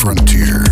Frontier.